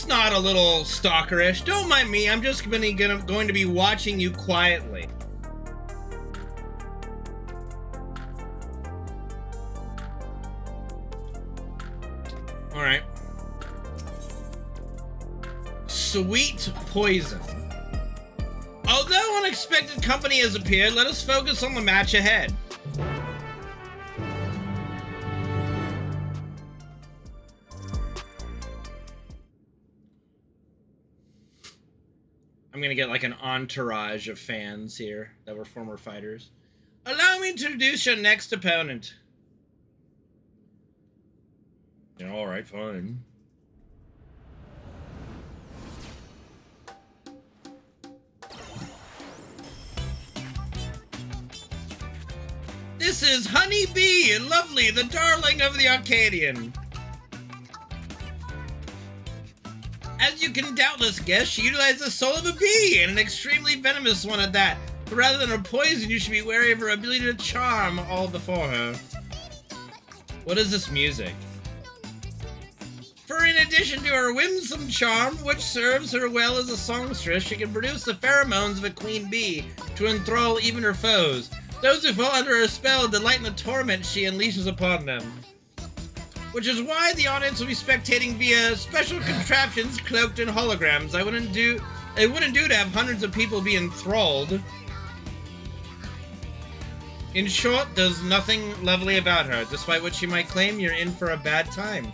that's not a little stalkerish. Don't mind me. I'm just gonna, gonna going to be watching you quietly. All right. Sweet poison. Although unexpected company has appeared, let us focus on the match ahead. Gonna get like an entourage of fans here that were former fighters. Allow me to introduce your next opponent. Yeah, alright, fine. This is Honey B., and lovely, the darling of the Arcadion. As you can doubtless guess, she utilizes the soul of a bee, and an extremely venomous one at that. But rather than her poison, you should be wary of her ability to charm all before her. What is this music? For in addition to her winsome charm, which serves her well as a songstress, she can produce the pheromones of a queen bee to enthrall even her foes. Those who fall under her spell delight in the torment she unleashes upon them. Which is why the audience will be spectating via special contraptions cloaked in holograms. I wouldn't do it wouldn't do to have hundreds of people be enthralled. In short, there's nothing lovely about her. Despite what she might claim, you're in for a bad time.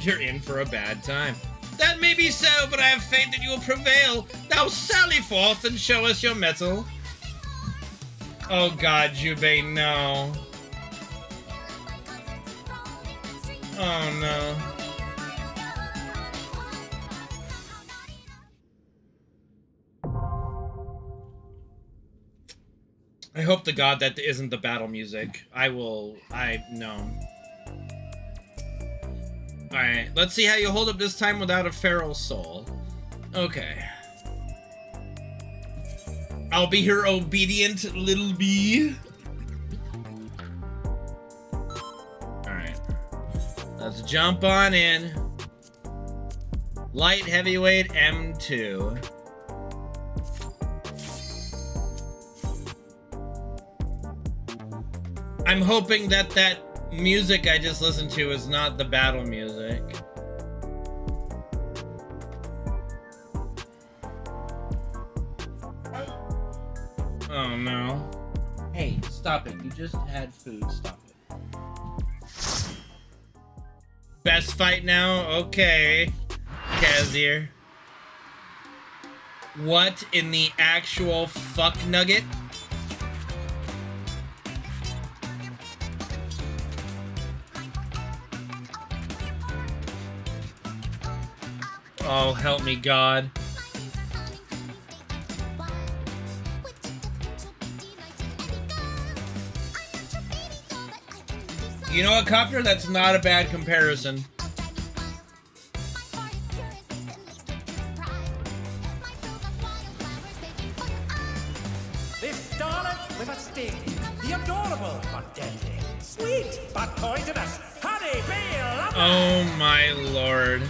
You're in for a bad time. That may be so, but I have faith that you will prevail. Now sally forth and show us your mettle. Oh god, Jubei, no. Oh no. I hope to God that isn't the battle music. I will. I. No. Alright, let's see how you hold up this time without a feral soul. Okay. I'll be your obedient little bee. Let's jump on in. Light heavyweight M2. I'm hoping that that music I just listened to is not the battle music. Oh no. Hey, stop it. You just had food. Stop Fight now? Okay. Kazir. What in the actual fuck nugget? Oh, help me, God. You know what, Copter? That's not a bad comparison. This starlet with a sting, the adorable but deadly, sweet but poisonous, honey bee. Oh my lord.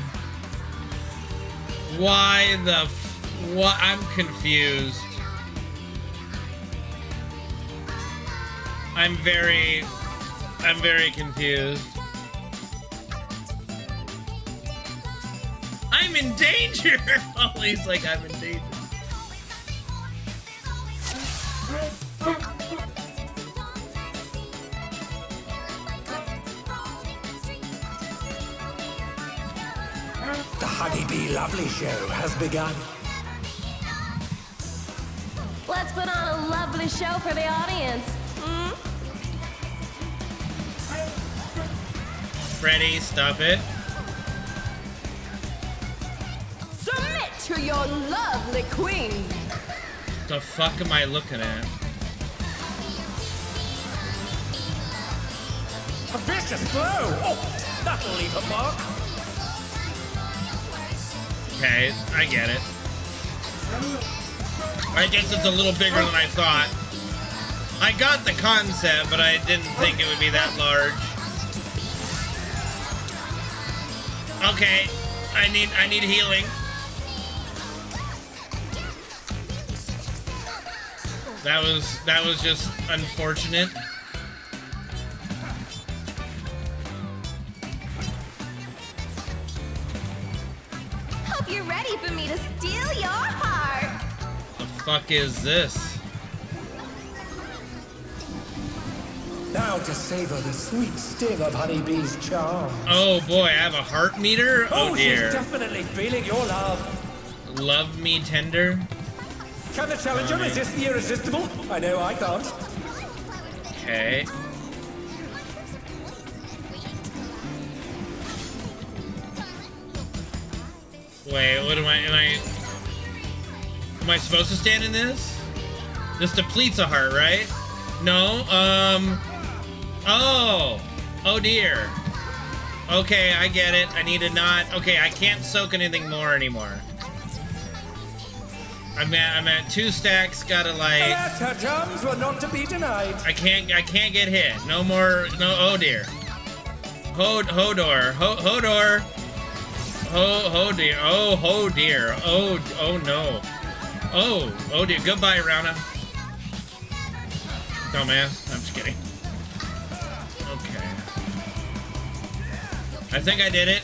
Why the f- what? I'm confused. I'm very, I'm very confused. I'm in danger! He's like, I'm in danger. The Honey B. Lovely Show has begun. Let's put on a lovely show for the audience. Freddy, stop it. Submit to your lovely queen. The fuck am I looking at? A vicious blow! Oh, that'll leave a mark. Okay, I get it. I guess it's a little bigger than I thought. I got the concept, but I didn't think it would be that large. Okay, I need I need healing. That was that was just unfortunate. Hope you're ready for me to steal your heart. The fuck is this? Now to savor the sweet sting of Honey B.'s charm. Oh boy, I have a heart meter? Oh she's dear. definitely feeling your love. Love me tender? Can the challenger resist the irresistible? I know I can't. Okay. Wait, what am I, am I, am I supposed to stand in this? This depletes a heart, right? No, um, oh, oh dear. Okay, I get it. I need to not, okay, I can't soak anything more anymore. I'm at, I'm at two stacks, gotta like... Alas, her charms were not to be denied. I can't I can't get hit. No more no oh dear. Ho Hodor. Ho Hodor. Ho ho dear. Oh ho dear. Oh oh no. Oh oh dear. Goodbye, Rana. Dumbass. I'm just kidding. I think I did it.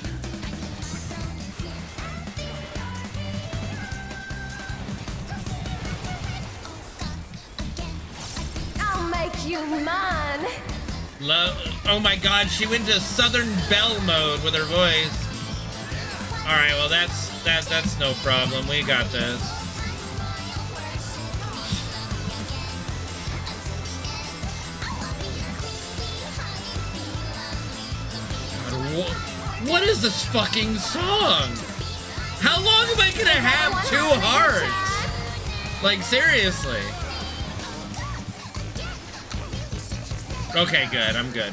I'll make you mine. Love. Oh my God, she went to Southern Belle mode with her voice. All right, well that's that that's no problem. We got this. Wha- What is this fucking song? How long am I gonna have two hearts? Like seriously. Okay, good. I'm good.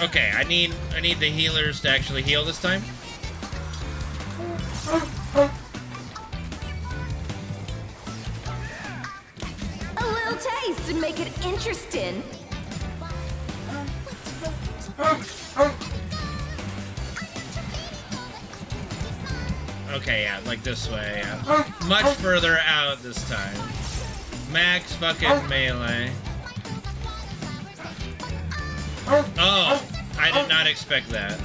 Okay, I need I need the healers to actually heal this time. A little taste and make it interesting. Okay, yeah, like this way. Yeah. Oh, Much oh. further out this time. Max fucking oh. melee. Oh, I did not expect that.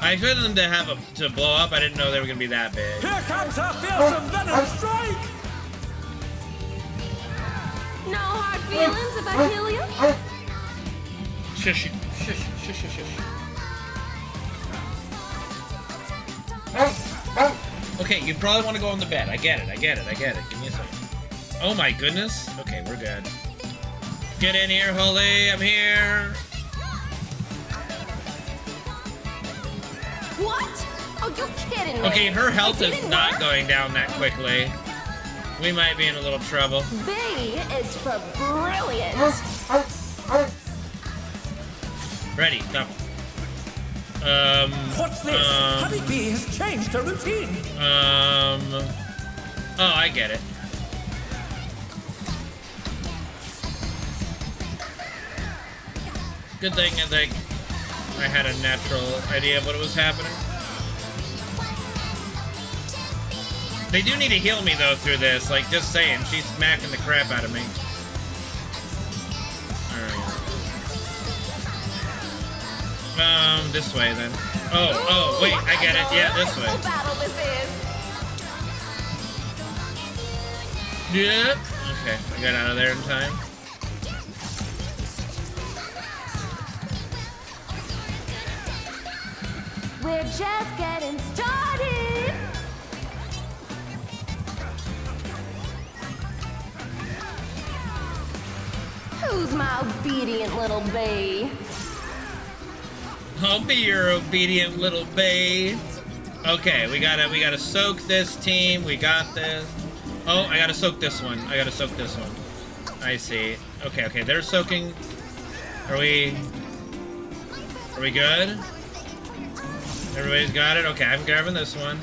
I expected them to have a to blow up. I didn't know they were gonna be that big. Here comes her fearsome venom strike! No hard feelings if I kill you? Shush, shush, shush, shush, shush. Okay, you probably want to go on the bed. I get it. I get it. I get it. Give me a second. Oh my goodness. Okay, we're good. Get in here, Holy. I'm here. What? Oh, you're kidding me. Okay, her health It is didn't not work? going down that quickly. We might be in a little trouble. B is for brilliant. Ready, double. Um. What's this? Um, Honey B. has changed her routine. um. Oh, I get it. Good thing I think I had a natural idea of what was happening. They do need to heal me though through this. Like just saying, she's smacking the crap out of me. Um, this way then. Oh, oh, wait, I get it. Yeah, this way. What battle this is. Yeah. Okay, I got out of there in time. We're just getting started. Who's my obedient little bee? I'll be your obedient little babe. Okay, we gotta we gotta soak this team. We got this. Oh, I gotta soak this one. I gotta soak this one. I see. Okay, okay, they're soaking. Are we? Are we good? Everybody's got it. Okay, I'm grabbing this one.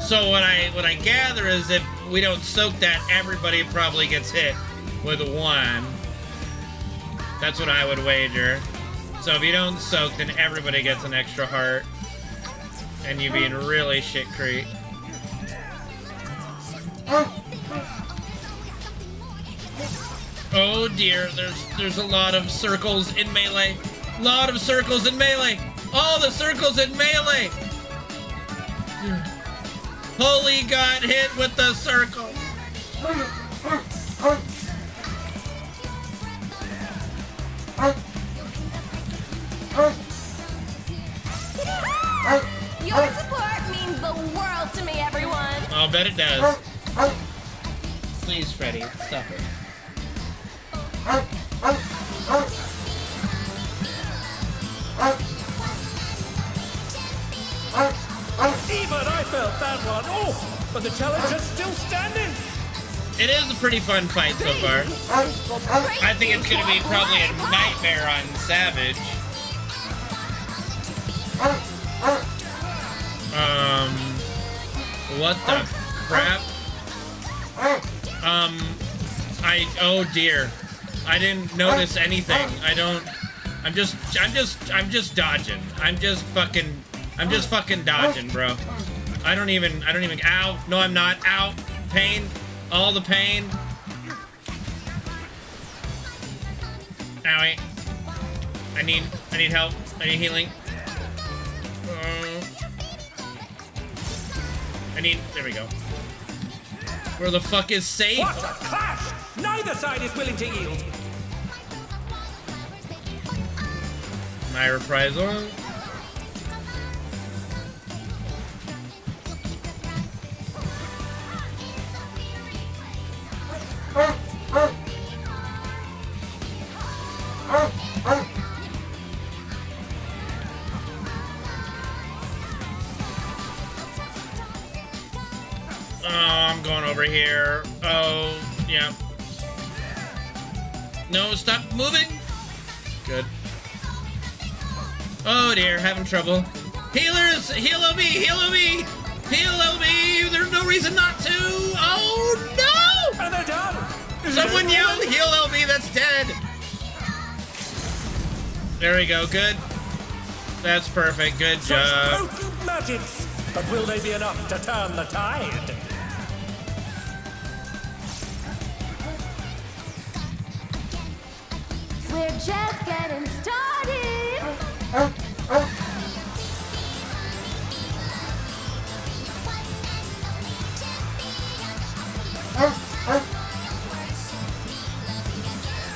So what I what I gather is if we don't soak that, everybody probably gets hit with one. That's what I would wager. So if you don't soak, then everybody gets an extra heart. And you being really shit creek. Oh dear, there's there's a lot of circles in melee. Lot of circles in melee. All the circles in melee. Holy got hit with the circle. Your support means the world to me, everyone. I'll bet it does. Please, Freddy, stop it. Even I felt that one. Oh, but the challenge is still standing. It is a pretty fun fight so far. I think it's gonna be probably a nightmare on Savage. Um, what the crap? Um, I, oh dear. I didn't notice anything. I don't, I'm just, I'm just, I'm just dodging. I'm just fucking, I'm just fucking dodging, bro. I don't even, I don't even, ow. No, I'm not. Ow. Pain. All the pain. Owie. I need, I need help. I need healing. Uh, I need, there we go. Where the fuck is safe? What a clash! Neither side is willing to yield. My reprisal. Oh, here. Oh, yeah. No, stop moving. Good. Oh dear, having trouble. Healers, heal me, heal me, heal me. There's no reason not to. Oh no! And they're done. Someone yelled, heal LB, that's dead. There we go, good. That's perfect, good Such job. potent magics. But will they be enough to turn the tide? We're just getting started. Oh, oh.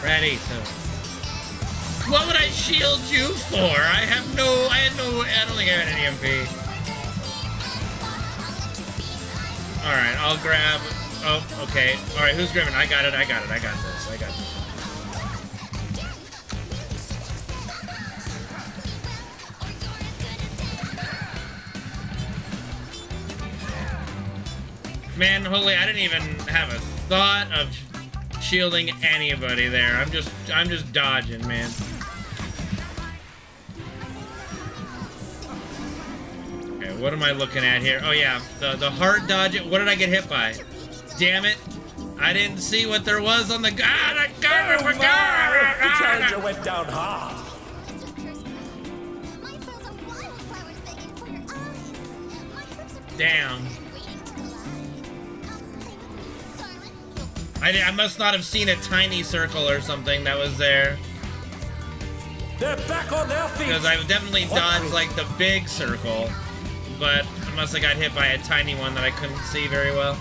Ready, so. What would I shield you for? I have no, I had no, I don't think I had any MP. Alright, I'll grab, oh, okay. Alright, who's grabbing? I got it, I got it, I got this, I got this. Man, holy, I didn't even have a thought of shielding anybody there. I'm just, I'm just dodging, man. Okay, what am I looking at here? Oh yeah, the the heart dodge. What did I get hit by? Damn it! I didn't see what there was on the. God, ah, I got it! Oh, I The it! challenger went down hard. Damn. I, I must not have seen a tiny circle or something that was there. They're back on their feet. Because I've definitely dodged like the big circle, but I must have got hit by a tiny one that I couldn't see very well.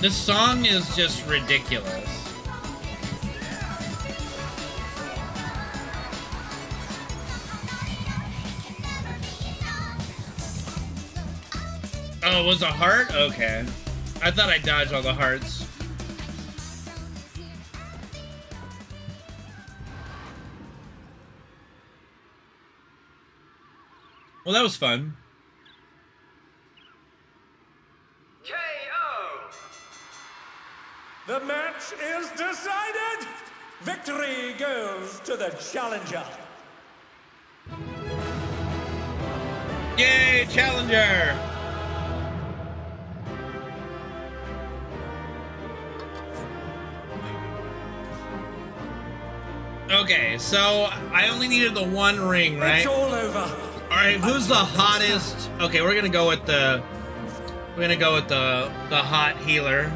This song is just ridiculous. Oh, it was a heart? Okay. I thought I dodged all the hearts. Well, that was fun. K The match is decided! Victory goes to the challenger. Yay, challenger! Okay, so I only needed the one ring, right? It's all over. All right, who's the hottest? Okay, we're gonna go with the. We're gonna go with the the hot healer.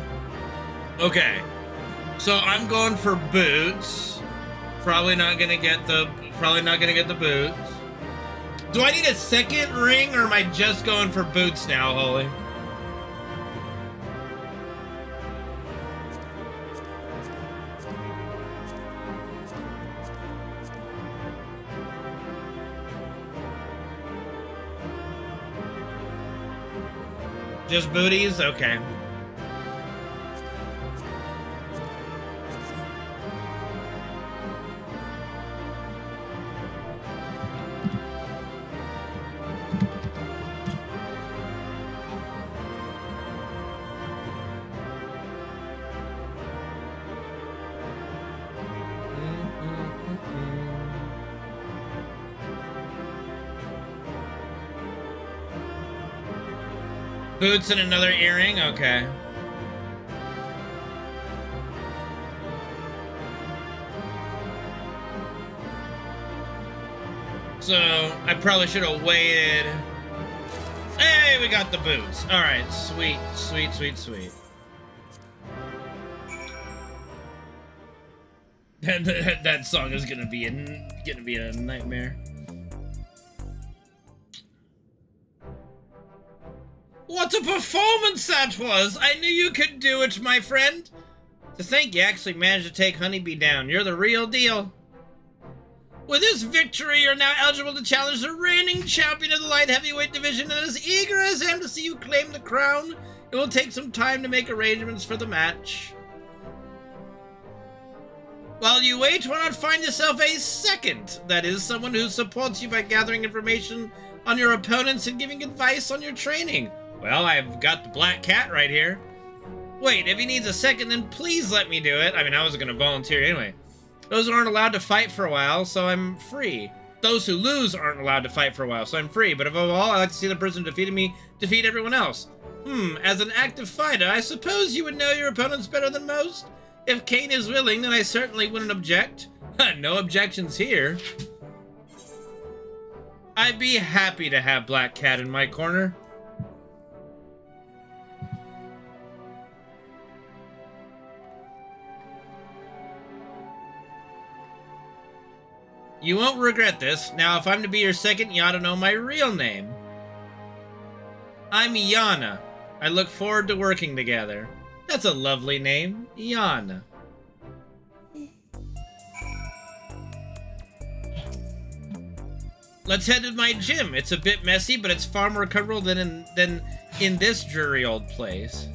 Okay, so I'm going for boots. Probably not gonna get the. Probably not gonna get the boots. Do I need a second ring, or am I just going for boots now, Holy? Just booties? Okay. Boots and another earring? Okay. So, I probably should have waited. Hey, we got the boots. Alright, sweet, sweet, sweet, sweet. that, that song is gonna be a, gonna be a nightmare. What a performance that was! I knew you could do it, my friend! To think you actually managed to take Honey B. down. You're the real deal. With this victory, you're now eligible to challenge the reigning champion of the light heavyweight division and as eager as I am to see you claim the crown, it will take some time to make arrangements for the match. While you wait, why not find yourself a second? That is, someone who supports you by gathering information on your opponents and giving advice on your training. Well, I've got the black cat right here. Wait, if he needs a second, then please let me do it. I mean, I was going to volunteer anyway. Those aren't allowed to fight for a while, so I'm free. Those who lose aren't allowed to fight for a while, so I'm free. But above all, I like to see the person defeating me defeat everyone else. Hmm, as an active fighter, I suppose you would know your opponents better than most? If Kane is willing, then I certainly wouldn't object. no objections here. I'd be happy to have Black Cat in my corner. You won't regret this. Now, if I'm to be your second, you ought to know my real name. I'm Yana. I look forward to working together. That's a lovely name, Yana. Let's head to my gym. It's a bit messy, but it's far more comfortable than in, than in this dreary old place.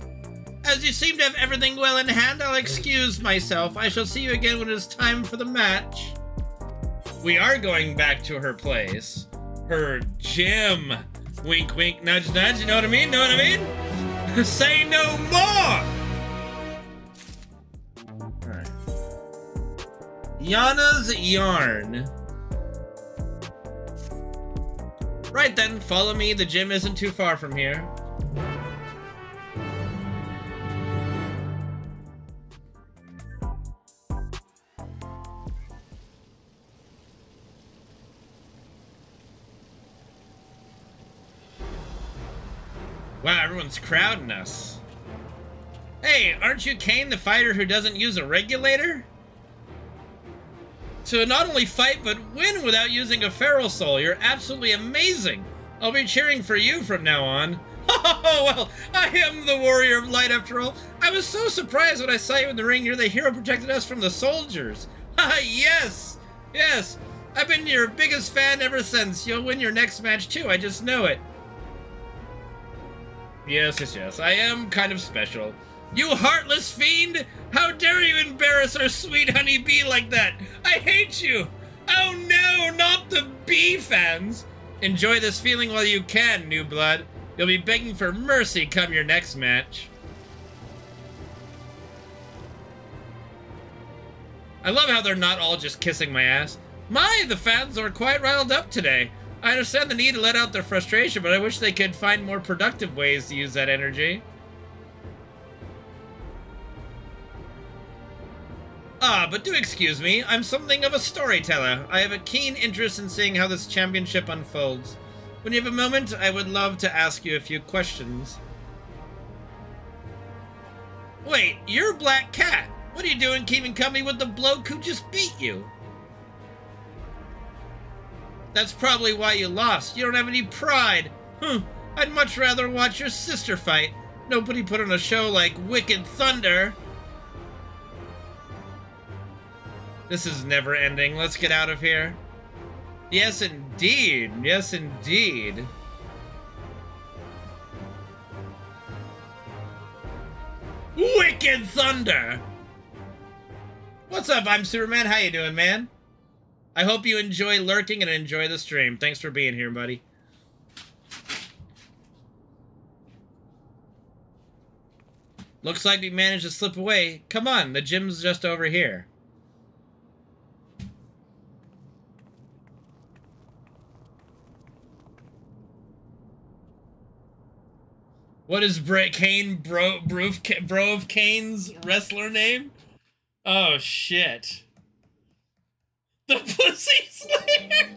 As you seem to have everything well in hand, I'll excuse myself. I shall see you again when it is time for the match. We are going back to her place. Her gym. Wink, wink, nudge, nudge. You know what I mean? Know what I mean? Say no more! Alright. Yana's Yarn. Right then, follow me. The gym isn't too far from here. Crowding us. Hey, aren't you Kane, the fighter who doesn't use a regulator? To not only fight, but win without using a feral soul. You're absolutely amazing. I'll be cheering for you from now on. Oh, well, I am the warrior of light after all. I was so surprised when I saw you in the ring. You're the hero protected us from the soldiers. Ah, yes, yes. I've been your biggest fan ever since. You'll win your next match too, I just know it. Yes, yes, yes. I am kind of special. You heartless fiend! How dare you embarrass our sweet honey bee like that? I hate you! Oh no, not the bee fans! Enjoy this feeling while you can, new blood. You'll be begging for mercy come your next match. I love how they're not all just kissing my ass. My, the fans are quite riled up today. I understand the need to let out their frustration, but I wish they could find more productive ways to use that energy. Ah, but do excuse me, I'm something of a storyteller. I have a keen interest in seeing how this championship unfolds. When you have a moment, I would love to ask you a few questions. Wait, you're Black Cat. What are you doing keeping company with the bloke who just beat you? That's probably why you lost. You don't have any pride. Hmm, I'd much rather watch your sister fight. Nobody put on a show like Wicked Thunder. This is never ending. Let's get out of here. Yes, indeed. Yes, indeed. Wicked Thunder! What's up? I'm Superman. How you doing, man? I hope you enjoy lurking and enjoy the stream. Thanks for being here, buddy. Looks like we managed to slip away. Come on, the gym's just over here. What is Bra Kane Bro Bro, Bro of Kane's wrestler name? Oh shit. The Pussy Slayer!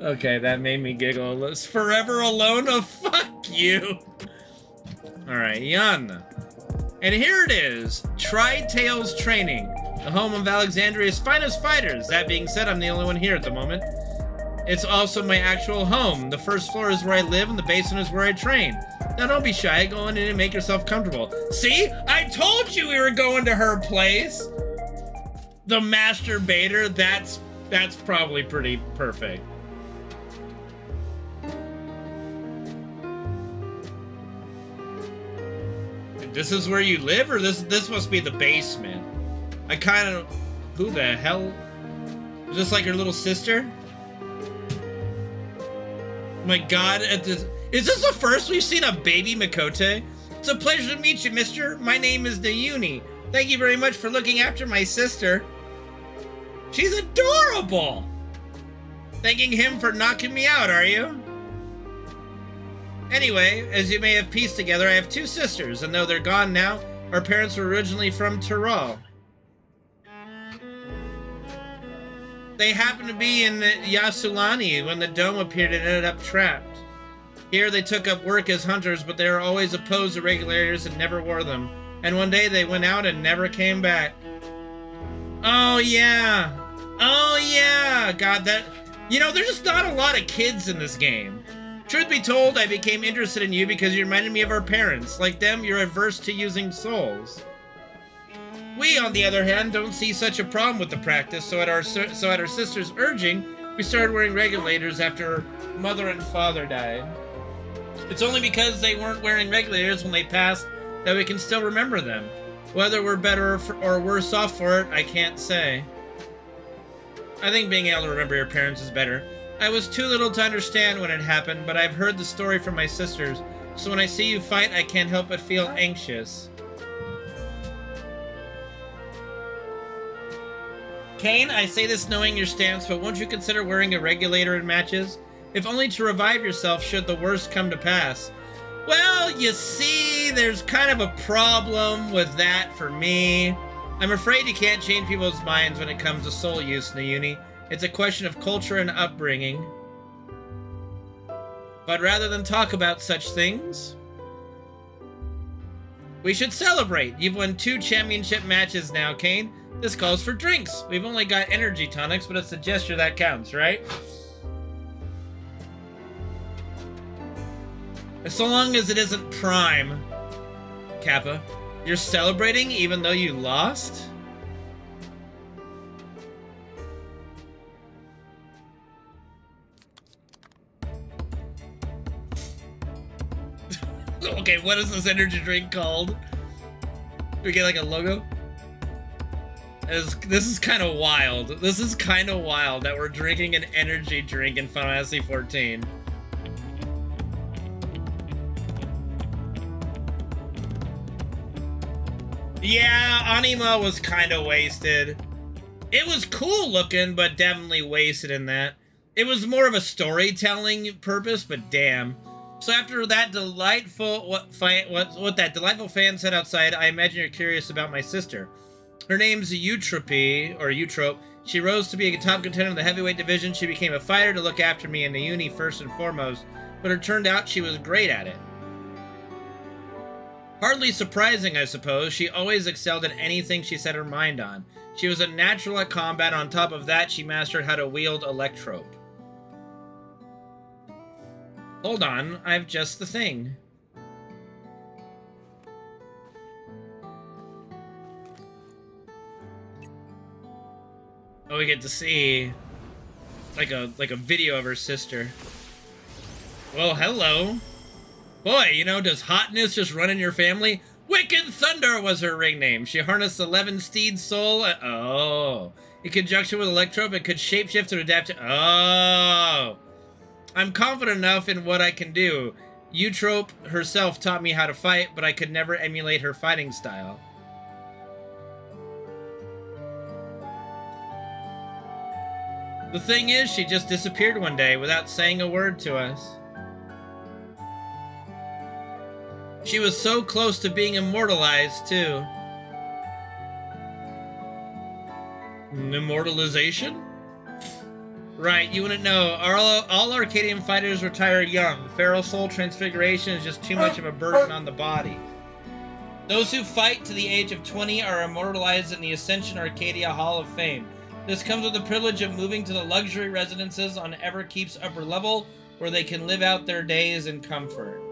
Okay, that made me giggle. It's forever alone? Oh, fuck you! Alright, Yan. And here it is, Tri-Tails Training, the home of Alexandria's finest fighters. That being said, I'm the only one here at the moment. It's also my actual home. The first floor is where I live, and the basement is where I train. Now don't be shy, go in and make yourself comfortable. See? I told you we were going to her place! The masturbator, that's that's probably pretty perfect. This is where you live, or this this must be the basement. I kind of, who the hell? Is this like her little sister? My God, at this, is this the first we've seen a baby Miqo'te? It's a pleasure to meet you, mister. My name is Nayuni. Thank you very much for looking after my sister. She's adorable! Thanking him for knocking me out, are you? Anyway, as you may have pieced together, I have two sisters, and though they're gone now, our parents were originally from Tural. They happened to be in Yyasulani when the dome appeared and ended up trapped. Here they took up work as hunters, but they were always opposed to regulators and never wore them. And one day they went out and never came back. Oh, yeah. Oh, yeah. God, that... You know, there's just not a lot of kids in this game. Truth be told, I became interested in you because you reminded me of our parents. Like them, you're averse to using souls. We, on the other hand, don't see such a problem with the practice, so at our so at our sister's urging, we started wearing regulators after mother and father died. It's only because they weren't wearing regulators when they passed that we can still remember them. Whether we're better or worse off for it, I can't say. I think being able to remember your parents is better. I was too little to understand when it happened, but I've heard the story from my sisters, so when I see you fight, I can't help but feel anxious. Kane, I say this knowing your stance, but won't you consider wearing a regulator in matches? If only to revive yourself should the worst come to pass. Well, you see, there's kind of a problem with that for me. I'm afraid you can't change people's minds when it comes to soul use in the uni. It's a question of culture and upbringing. But rather than talk about such things, we should celebrate. You've won two championship matches now, Kane. This calls for drinks. We've only got energy tonics, but it's a gesture that counts, right? So long as it isn't Prime, Kappa. You're celebrating even though you lost? okay, what is this energy drink called? Do we get like a logo? This, this is kind of wild. This is kind of wild that we're drinking an energy drink in Final Fantasy 14. Yeah, Anima was kind of wasted. It was cool looking, but definitely wasted in that. It was more of a storytelling purpose, but damn. So after that delightful what what what that delightful fan said outside, I imagine you're curious about my sister. Her name's Eutrope or Eutrope. She rose to be a top contender in the heavyweight division. She became a fighter to look after me in the uni first and foremost, but it turned out she was great at it. Hardly surprising, I suppose. She always excelled at anything she set her mind on. She was a natural at combat. On top of that, she mastered how to wield Electrope. Hold on, I've just the thing. Oh, we get to see like a like a video of her sister. Well, hello. Boy, you know, does hotness just run in your family? Wicked Thunder was her ring name. She harnessed 11 steed soul. Uh, oh. In conjunction with Electrope, it could shapeshift and adapt to... Oh. I'm confident enough in what I can do. Eutrope herself taught me how to fight, but I could never emulate her fighting style. The thing is, she just disappeared one day without saying a word to us. She was so close to being immortalized, too. Immortalization? Right, you wouldn't know. All, all Arcadion fighters retire young. Feral Soul Transfiguration is just too much of a burden on the body. Those who fight to the age of 20 are immortalized in the Ascension Arcadia Hall of Fame. This comes with the privilege of moving to the luxury residences on Everkeep's upper level, where they can live out their days in comfort.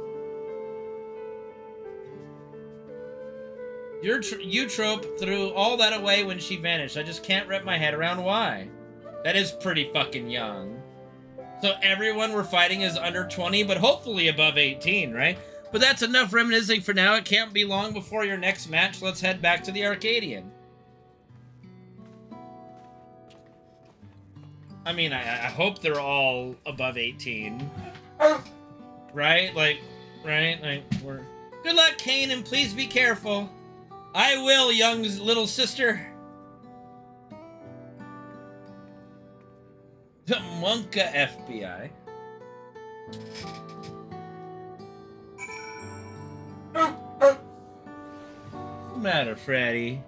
Your Eutrope threw all that away when she vanished. I just can't wrap my head around why. That is pretty fucking young. So everyone we're fighting is under 20, but hopefully above 18, right? But that's enough reminiscing for now. It can't be long before your next match. Let's head back to the Arcadion. I mean, I, I hope they're all above 18. Right? Like, right? Like, we're... Good luck, Kane, and please be careful. I will, young little sister. The Monka FBI. What's the matter, Freddy?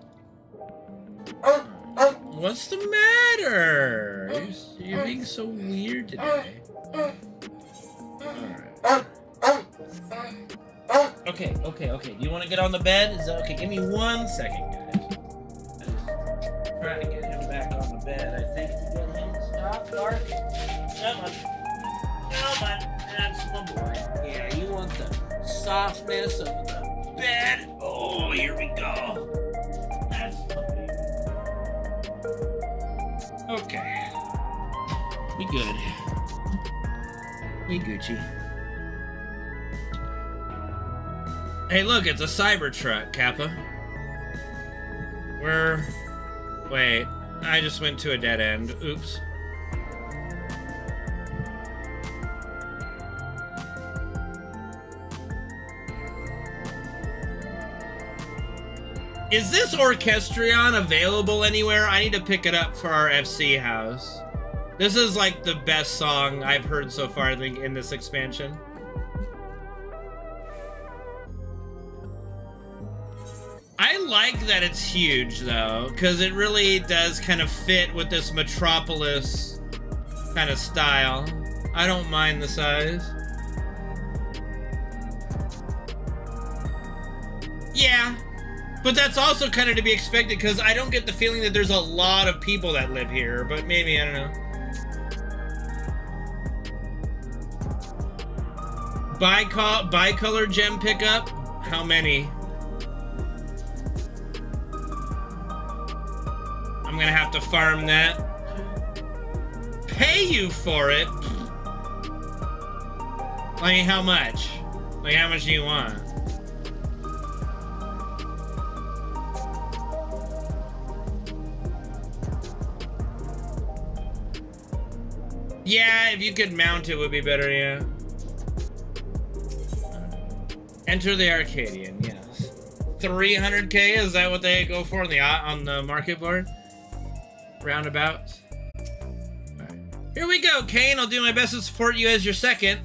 What's the matter? You're, you're being so weird today. Alright. Okay, okay, okay. Do you want to get on the bed? Is that okay? Give me one second, guys. I'm trying to get him back on the bed. I think to get him to stop barking. Come on. Come on. That's my boy. Yeah, you want the softness of the bed. Oh, here we go. That's. Okay. We good. We Gucci. Hey, look, it's a Cybertruck, Kappa. We're... Wait, I just went to a dead end. Oops. Is this Orchestrion available anywhere? I need to pick it up for our FC house. This is like the best song I've heard so far I think, in this expansion. That it's huge, though, because it really does kind of fit with this Metropolis kind of style. I don't mind the size. Yeah, but that's also kind of to be expected because I don't get the feeling that there's a lot of people that live here, but maybe, I don't know. Bico bicolor gem pickup? How many? Gonna have to farm that. Pay you for it? Like, how much? Like, how much do you want? Yeah, if you could mount it would be better, yeah. Enter the Arcadion, yes. 300k. Is that what they go for on the on the market board? Roundabouts. Alright. Here we go, Kane. I'll do my best to support you as your second.